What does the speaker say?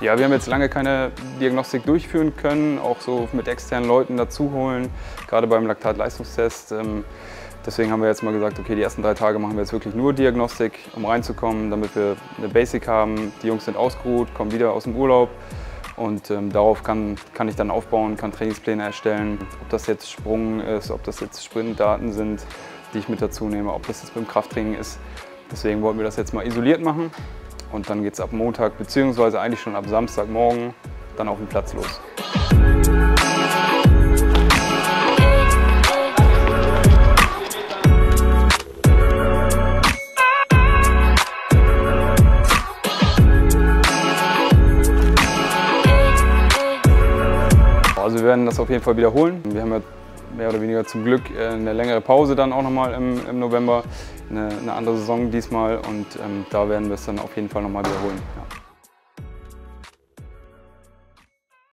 Ja, wir haben jetzt lange keine Diagnostik durchführen können, auch so mit externen Leuten dazu holen, gerade beim Laktatleistungstest. Ähm, deswegen haben wir jetzt mal gesagt, okay, die ersten drei Tage machen wir jetzt wirklich nur Diagnostik, um reinzukommen, damit wir eine Basic haben. Die Jungs sind ausgeruht, kommen wieder aus dem Urlaub und ähm, darauf kann, kann ich dann aufbauen, kann Trainingspläne erstellen. Ob das jetzt Sprung ist, ob das jetzt Sprintdaten sind, die ich mit dazu nehme, ob das jetzt beim Krafttraining ist. Deswegen wollten wir das jetzt mal isoliert machen und dann geht es ab Montag beziehungsweise eigentlich schon ab Samstagmorgen dann auf den Platz los. Also wir werden das auf jeden Fall wiederholen. Wir haben ja mehr oder weniger zum Glück äh, eine längere Pause dann auch nochmal im, im November, eine, eine, andere Saison diesmal und ähm, da werden wir es dann auf jeden Fall nochmal wiederholen. Ja.